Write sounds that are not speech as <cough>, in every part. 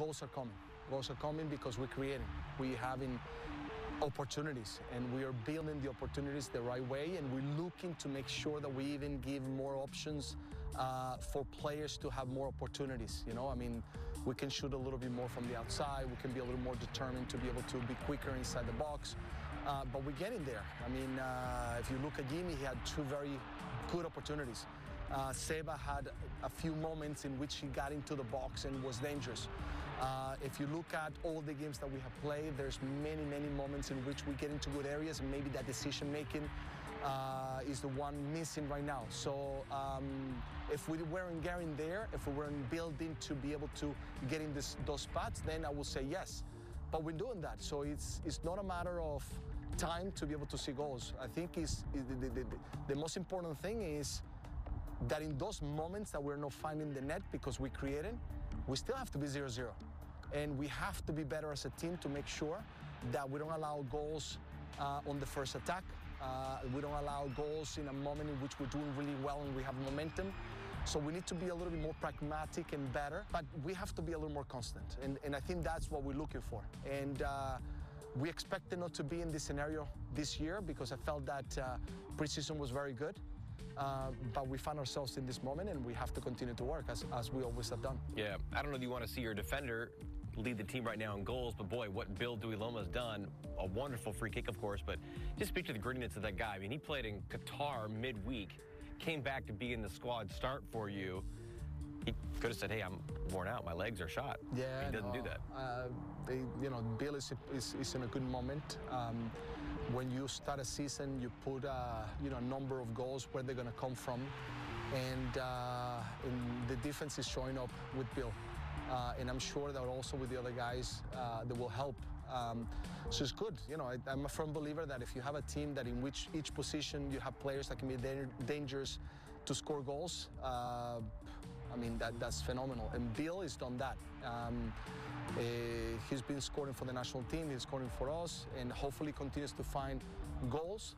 goals are coming. Goals are coming because we're creating. We're having opportunities and we are building the opportunities the right way and we're looking to make sure that we even give more options uh, for players to have more opportunities you know i mean we can shoot a little bit more from the outside we can be a little more determined to be able to be quicker inside the box uh, but we're getting there i mean uh, if you look at Yimmi he had two very good opportunities uh, Seba had a few moments in which he got into the box and was dangerous. Uh, if you look at all the games that we have played, there's many, many moments in which we get into good areas, and maybe that decision making uh, is the one missing right now. So um, if we weren't getting there, if we weren't building to be able to get in this, those spots, then I would say yes. But we're doing that, so it's it's not a matter of time to be able to see goals. I think is the, the, the, the most important thing is that in those moments that we're not finding the net because we created, we still have to be 0-0. And we have to be better as a team to make sure that we don't allow goals uh, on the first attack. Uh, we don't allow goals in a moment in which we're doing really well and we have momentum. So we need to be a little bit more pragmatic and better, but we have to be a little more constant. And, and I think that's what we're looking for. And uh, we expected not to be in this scenario this year because I felt that uh, preseason was very good. Uh, but we find ourselves in this moment and we have to continue to work as, as we always have done. Yeah, I don't know if you want to see your defender lead the team right now in goals, but boy, what Bill Tuiloma has done, a wonderful free kick, of course, but just speak to the grittiness of that guy. I mean, he played in Qatar midweek, came back to be in the squad start for you. He could have said, hey, I'm worn out, my legs are shot. Yeah, He doesn't no, do that. Uh, they, you know, Bill is, is, is in a good moment. Um, when you start a season, you put uh, you know a number of goals where they're going to come from, and, uh, and, the defense is showing up with Bill. Uh, and I'm sure that also with the other guys uh, that will help. Um, so it's good. You know, I, am a firm believer that if you have a team that in which each position you have players that can be dangerous to score goals, uh, I mean, that, that's phenomenal. And Bill has done that. Um, uh, he's been scoring for the national team, he's scoring for us, and hopefully continues to find goals.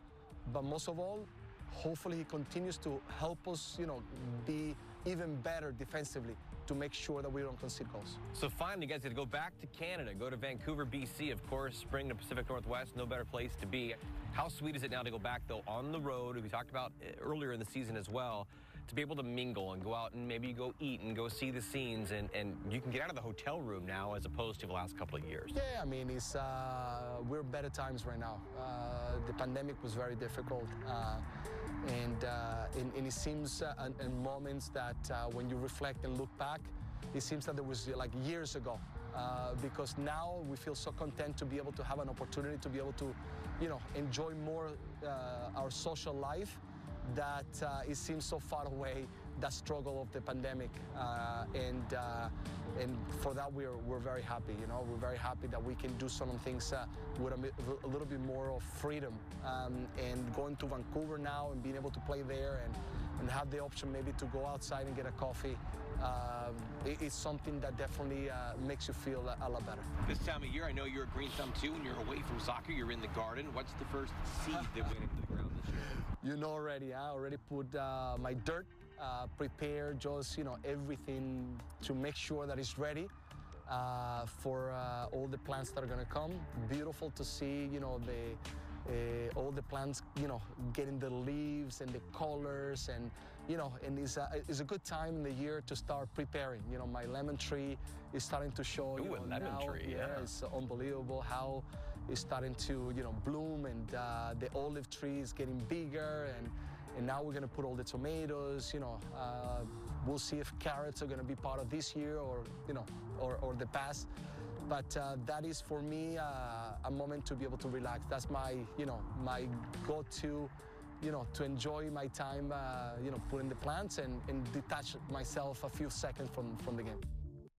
But most of all, hopefully he continues to help us, you know, be even better defensively to make sure that we don't concede goals. So finally, you guys get to go back to Canada, go to Vancouver, BC, of course, spring to Pacific Northwest, no better place to be. How sweet is it now to go back, though, on the road, we talked about uh, earlier in the season as well, to be able to mingle and go out and maybe go eat and go see the scenes, and, and you can get out of the hotel room now as opposed to the last couple of years. Yeah, I mean, it's, uh, we're better times right now. Uh, the pandemic was very difficult. Uh, and, uh, and, and, it seems uh, in, moments that uh, when you reflect and look back, it seems that it was like years ago. Uh, because now we feel so content to be able to have an opportunity to be able to, you know, enjoy more uh, our social life that uh, it seems so far away, that struggle of the pandemic. Uh, and, uh, and for that, we're, we're very happy, you know, we're very happy that we can do some things uh, with a, a, little bit more of freedom. Um, and going to Vancouver now and being able to play there and, and have the option maybe to go outside and get a coffee, um, it, it's something that definitely uh, makes you feel a, a, lot better. This time of year, I know you're a Green Thumb too, and you're away from soccer, you're in the garden. What's the first seed that went into the ground? <laughs> You know already, I already put uh, my dirt, uh, prepare just, you know, everything to make sure that it's ready. Uh, for uh, all the plants that are going to come. Beautiful to see, you know, the uh, all the plants, you know, getting the leaves and the colors, and you know, and it's a, it's a good time in the year to start preparing. You know, my lemon tree is starting to show. Ooh, you know, a lemon now, tree, yeah. yeah. It's unbelievable how it's starting to, you know, bloom, and uh, the olive tree is getting bigger, and and now we're gonna put all the tomatoes. You know, uh, we'll see if carrots are gonna be part of this year or you know, or or the past. But uh, that is for me uh, a moment to be able to relax. That's my, you know, my go-to, you know, to enjoy my time, uh, you know, putting the plants and, and detach myself a few seconds from, from the game.